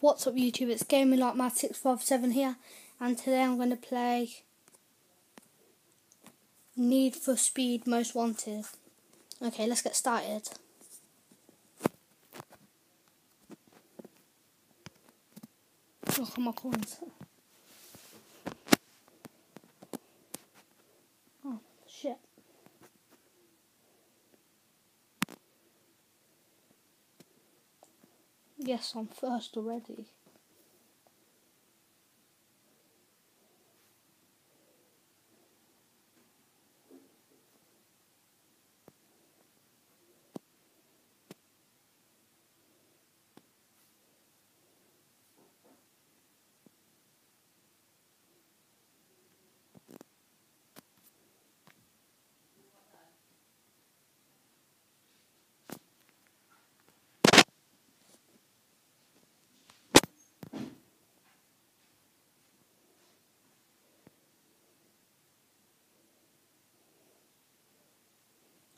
what's up YouTube, it's Gaming Like Mad 657 here and today I'm going to play Need for Speed Most Wanted. Okay, let's get started. Look at my coins. Oh, shit. Yes, I'm first already.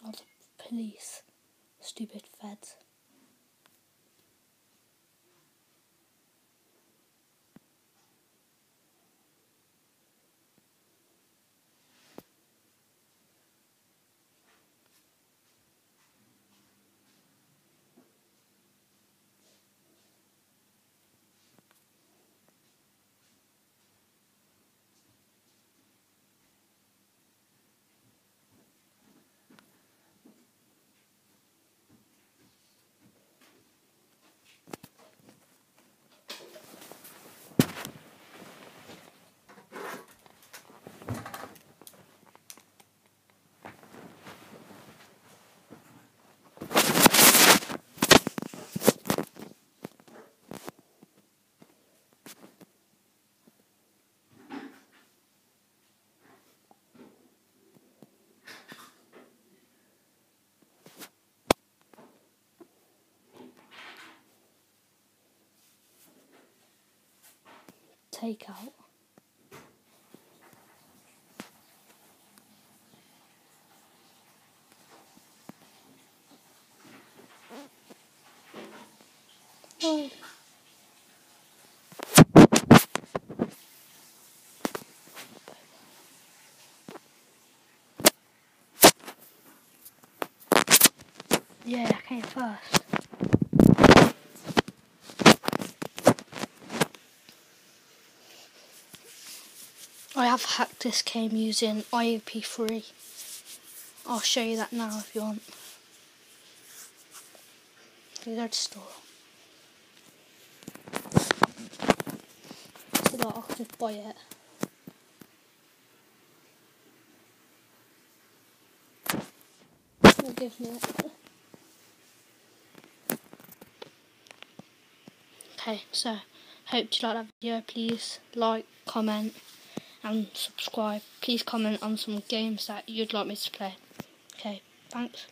Oh, the police. Stupid feds. Takeout. Oh. Yeah, I came first. I have hacked this game using IOP3. I'll show you that now if you want. You go to store. So that I'll just buy it. Gives me it. Okay, so hope you like that video. Please like, comment and subscribe. Please comment on some games that you'd like me to play. Okay, thanks.